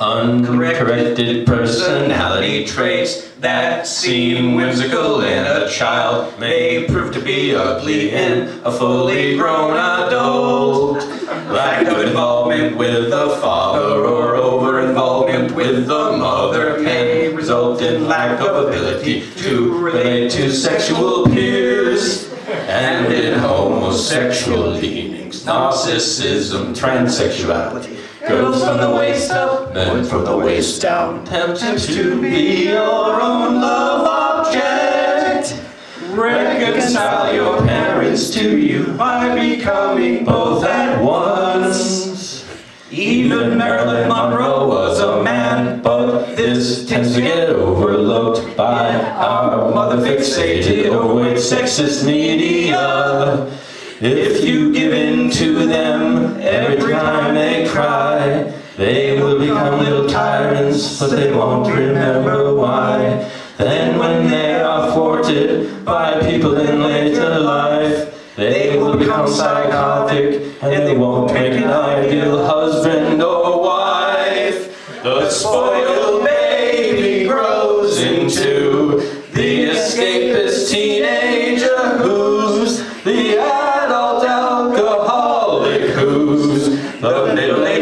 Uncorrected personality traits that seem whimsical in a child may prove to be ugly in a fully grown adult. Lack of involvement with the father or over involvement with the mother may result in lack of ability to relate to sexual peers and in homosexual leanings, narcissism, transsexuality. Girls from the waist up, men from the waist down, tempted to be your own love object. Reconcile your parents to you by becoming both at once. Even Marilyn Monroe was a man, but this tends to get overlooked by our mother fixated oh, overweight sexist media. If you give in to them every time they cry, they will become little tyrants, but they won't remember why. Then when they are thwarted by people in later life, they will become psychotic and they won't make an ideal husband or wife. The spoiled baby grows into the escapist teenager who's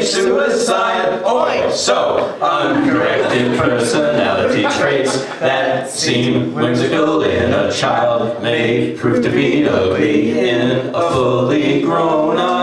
suicide. Oi! So, uncorrected personality traits that seem whimsical in a child may prove to be ugly in a fully grown adult.